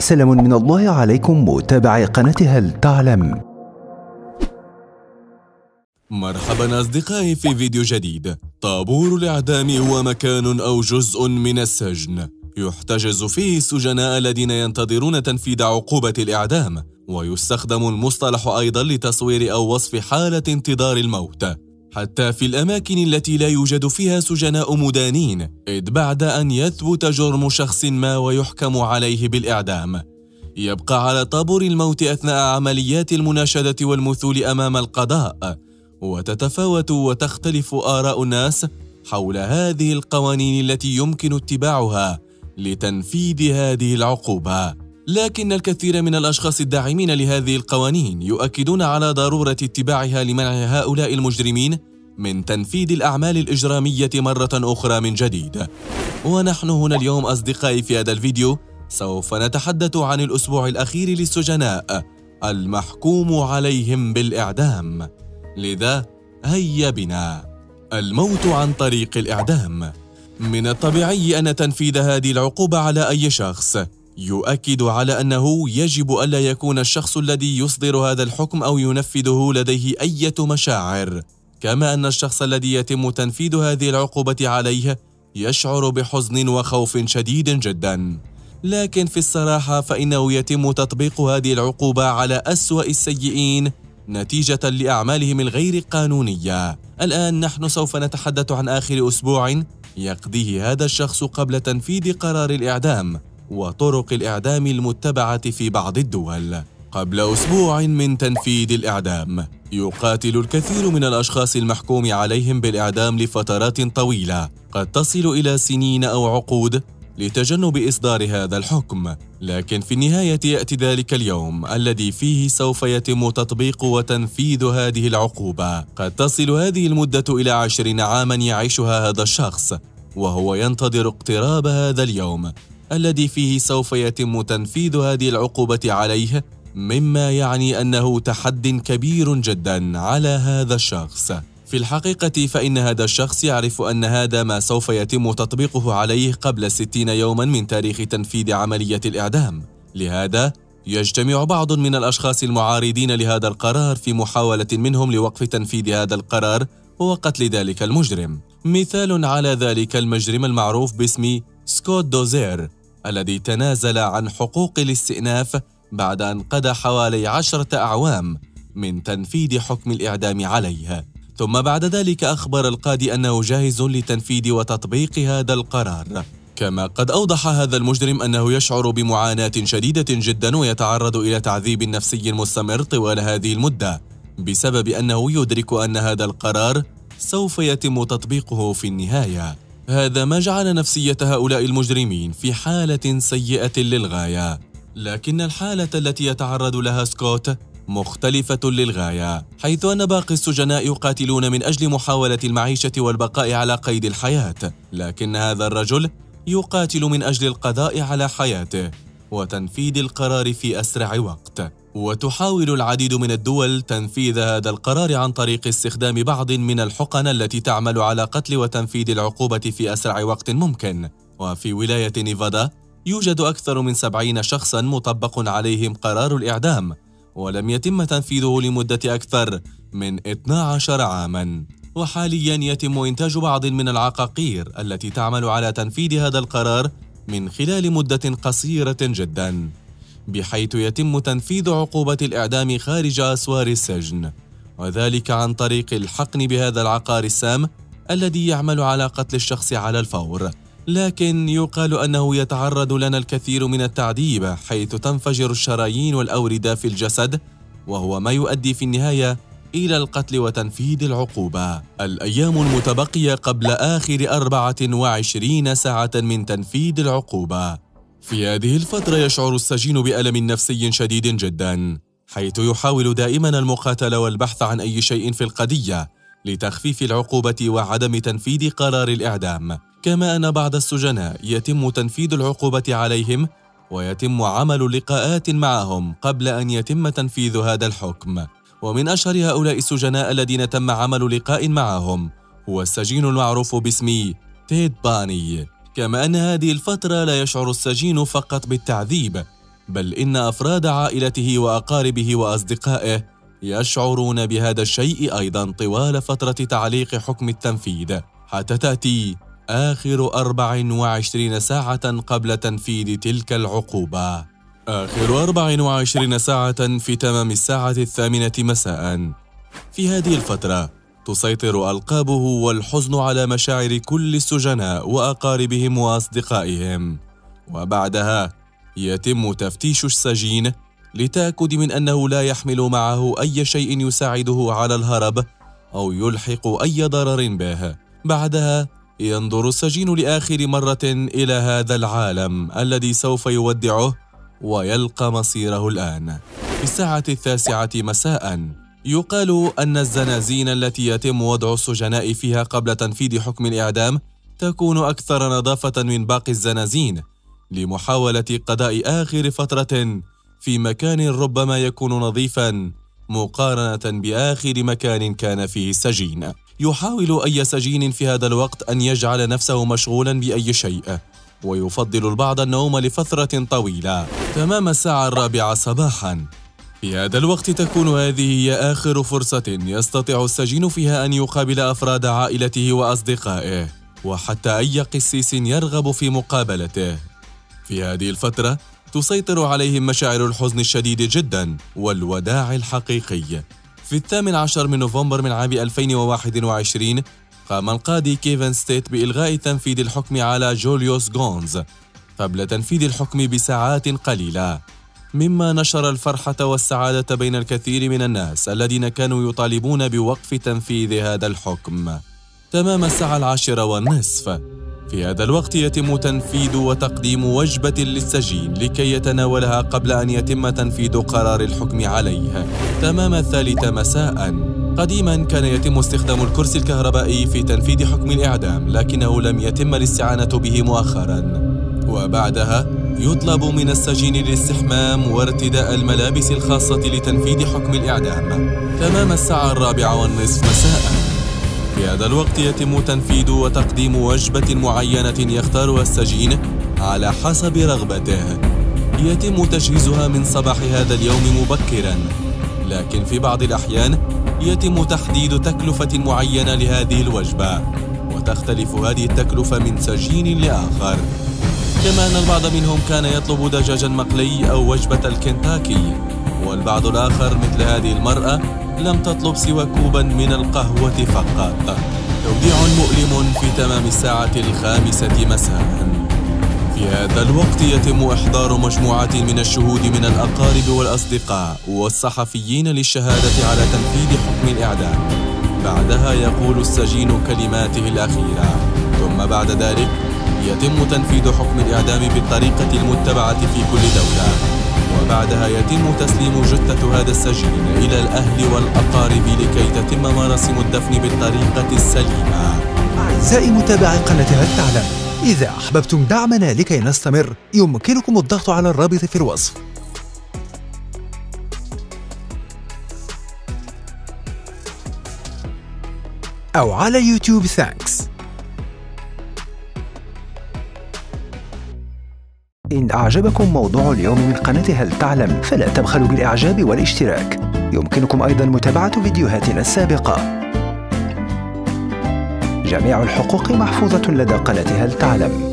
سلام من الله عليكم متابعي قناة هل تعلم مرحبا أصدقائي في فيديو جديد. طابور الإعدام هو مكان أو جزء من السجن. يحتجز فيه السجناء الذين ينتظرون تنفيذ عقوبة الإعدام ويستخدم المصطلح أيضا لتصوير أو وصف حالة انتظار الموت. حتى في الأماكن التي لا يوجد فيها سجناء مدانين إذ بعد أن يثبت جرم شخص ما ويحكم عليه بالإعدام. يبقى على طابور الموت أثناء عمليات المناشدة والمثول أمام القضاء. وتتفاوت وتختلف آراء الناس حول هذه القوانين التي يمكن اتباعها لتنفيذ هذه العقوبة. لكن الكثير من الأشخاص الداعمين لهذه القوانين يؤكدون على ضرورة اتباعها لمنع هؤلاء المجرمين من تنفيذ الأعمال الإجرامية مرة أخرى من جديد. ونحن هنا اليوم أصدقائي في هذا الفيديو سوف نتحدث عن الأسبوع الأخير للسجناء المحكوم عليهم بالإعدام. لذا هيا بنا. الموت عن طريق الإعدام. من الطبيعي أن تنفيذ هذه العقوبة على أي شخص. يؤكد على أنه يجب ألا يكون الشخص الذي يصدر هذا الحكم أو ينفذه لديه أي مشاعر. كما أن الشخص الذي يتم تنفيذ هذه العقوبة عليه يشعر بحزن وخوف شديد جدا. لكن في الصراحة فإنه يتم تطبيق هذه العقوبة على أسوأ السيئين نتيجة لأعمالهم الغير قانونية. الآن نحن سوف نتحدث عن آخر أسبوع يقضيه هذا الشخص قبل تنفيذ قرار الإعدام. وطرق الإعدام المتبعة في بعض الدول. قبل أسبوع من تنفيذ الإعدام، يقاتل الكثير من الأشخاص المحكوم عليهم بالإعدام لفترات طويلة، قد تصل إلى سنين أو عقود لتجنب إصدار هذا الحكم، لكن في النهاية يأتي ذلك اليوم الذي فيه سوف يتم تطبيق وتنفيذ هذه العقوبة. قد تصل هذه المدة إلى عشرين عامًا يعيشها هذا الشخص، وهو ينتظر اقتراب هذا اليوم الذي فيه سوف يتم تنفيذ هذه العقوبة عليه مما يعني أنه تحد كبير جدا على هذا الشخص. في الحقيقة فإن هذا الشخص يعرف أن هذا ما سوف يتم تطبيقه عليه قبل ستين يوما من تاريخ تنفيذ عملية الإعدام. لهذا يجتمع بعض من الأشخاص المعارضين لهذا القرار في محاولة منهم لوقف تنفيذ هذا القرار وقتل ذلك المجرم. مثال على ذلك المجرم المعروف باسم سكوت دوزير. الذي تنازل عن حقوق الاستئناف بعد أن قضى حوالي عشرة أعوام من تنفيذ حكم الإعدام عليه. ثم بعد ذلك أخبر القاضي أنه جاهز لتنفيذ وتطبيق هذا القرار. كما قد أوضح هذا المجرم أنه يشعر بمعاناة شديدة جدا ويتعرض إلى تعذيب نفسي مستمر طوال هذه المدة بسبب أنه يدرك أن هذا القرار سوف يتم تطبيقه في النهاية. هذا ما جعل نفسية هؤلاء المجرمين في حالة سيئة للغاية. لكن الحالة التي يتعرض لها سكوت مختلفة للغاية حيث أن باقي السجناء يقاتلون من أجل محاولة المعيشة والبقاء على قيد الحياة. لكن هذا الرجل يقاتل من أجل القضاء على حياته وتنفيذ القرار في أسرع وقت. وتحاول العديد من الدول تنفيذ هذا القرار عن طريق استخدام بعض من الحقن التي تعمل على قتل وتنفيذ العقوبة في أسرع وقت ممكن. وفي ولاية نيفادا يوجد أكثر من سبعين شخصا مطبق عليهم قرار الإعدام ولم يتم تنفيذه لمدة أكثر من 12 عاما. وحاليا يتم إنتاج بعض من العقاقير التي تعمل على تنفيذ هذا القرار من خلال مدة قصيرة جدا. بحيث يتم تنفيذ عقوبة الإعدام خارج أسوار السجن. وذلك عن طريق الحقن بهذا العقار السام الذي يعمل على قتل الشخص على الفور. لكن يقال أنه يتعرض لنا الكثير من التعذيب حيث تنفجر الشرايين والأوردة في الجسد وهو ما يؤدي في النهاية إلى القتل وتنفيذ العقوبة. الأيام المتبقية قبل آخر 24 ساعة من تنفيذ العقوبة. في هذه الفترة يشعر السجين بألم نفسي شديد جدا حيث يحاول دائما المقاتلة والبحث عن أي شيء في القضية لتخفيف العقوبة وعدم تنفيذ قرار الإعدام. كما أن بعض السجناء يتم تنفيذ العقوبة عليهم ويتم عمل لقاءات معهم قبل أن يتم تنفيذ هذا الحكم. ومن أشهر هؤلاء السجناء الذين تم عمل لقاء معهم هو السجين المعروف باسم تيد باني. كما أن هذه الفترة لا يشعر السجين فقط بالتعذيب بل إن أفراد عائلته وأقاربه وأصدقائه يشعرون بهذا الشيء أيضا طوال فترة تعليق حكم التنفيذ حتى تأتي آخر 24 ساعة قبل تنفيذ تلك العقوبة. آخر 24 ساعة في تمام الساعة الثامنة مساء. في هذه الفترة تسيطر ألقابه والحزن على مشاعر كل السجناء وأقاربهم وأصدقائهم. وبعدها يتم تفتيش السجين لتأكد من أنه لا يحمل معه أي شيء يساعده على الهرب أو يلحق أي ضرر به. بعدها ينظر السجين لآخر مرة إلى هذا العالم الذي سوف يودعه ويلقى مصيره الآن. في الساعة التاسعة مساء يقال أن الزنازين التي يتم وضع السجناء فيها قبل تنفيذ حكم الإعدام تكون أكثر نظافة من باقي الزنازين لمحاولة قضاء آخر فترة في مكان ربما يكون نظيفا مقارنة بآخر مكان كان فيه السجين يحاول أي سجين في هذا الوقت أن يجعل نفسه مشغولا بأي شيء ويفضل البعض النوم لفترة طويلة تمام الساعة الرابعة صباحا. في هذا الوقت تكون هذه هي آخر فرصة يستطيع السجين فيها أن يقابل أفراد عائلته وأصدقائه وحتى أي قسيس يرغب في مقابلته. في هذه الفترة تسيطر عليهم مشاعر الحزن الشديد جدا والوداع الحقيقي. في الثامن عشر من نوفمبر من عام 2021 قام القاضي كيفن ستيت بإلغاء تنفيذ الحكم على جوليوس غونز قبل تنفيذ الحكم بساعات قليلة. مما نشر الفرحة والسعادة بين الكثير من الناس الذين كانوا يطالبون بوقف تنفيذ هذا الحكم. تمام الساعة العاشرة والنصف. في هذا الوقت يتم تنفيذ وتقديم وجبة للسجين لكي يتناولها قبل أن يتم تنفيذ قرار الحكم عليه. تمام الثالثة مساء. قديما كان يتم استخدام الكرسي الكهربائي في تنفيذ حكم الإعدام لكنه لم يتم الاستعانة به مؤخرا. وبعدها يطلب من السجين الاستحمام وارتداء الملابس الخاصة لتنفيذ حكم الإعدام تمام الساعة الرابعة والنصف مساءً في هذا الوقت يتم تنفيذ وتقديم وجبة معينة يختارها السجين على حسب رغبته. يتم تجهيزها من صباح هذا اليوم مبكرا، لكن في بعض الأحيان يتم تحديد تكلفة معينة لهذه الوجبة، وتختلف هذه التكلفة من سجين لآخر. كما أن البعض منهم كان يطلب دجاجا مقلي أو وجبة الكنتاكي، والبعض الآخر مثل هذه المرأة لم تطلب سوى كوبا من القهوة فقط. توديع مؤلم في تمام الساعة الخامسة مساء. في هذا الوقت يتم إحضار مجموعة من الشهود من الأقارب والأصدقاء والصحفيين للشهادة على تنفيذ حكم الإعدام. بعدها يقول السجين كلماته الأخيرة ثم بعد ذلك يتم تنفيذ حكم الإعدام بالطريقة المتبعة في كل دولة. وبعدها يتم تسليم جثة هذا السجين إلى الأهل والأقارب لكي تتم مراسم الدفن بالطريقة السليمة. أعزائي متابعي قناة هل تعلم إذا أحببتم دعمنا لكي نستمر يمكنكم الضغط على الرابط في الوصف. أو على يوتيوب ثانكس إن أعجبكم موضوع اليوم من قناة هل تعلم فلا تبخلوا بالإعجاب والاشتراك. يمكنكم أيضا متابعة فيديوهاتنا السابقة. جميع الحقوق محفوظة لدى قناة هل تعلم.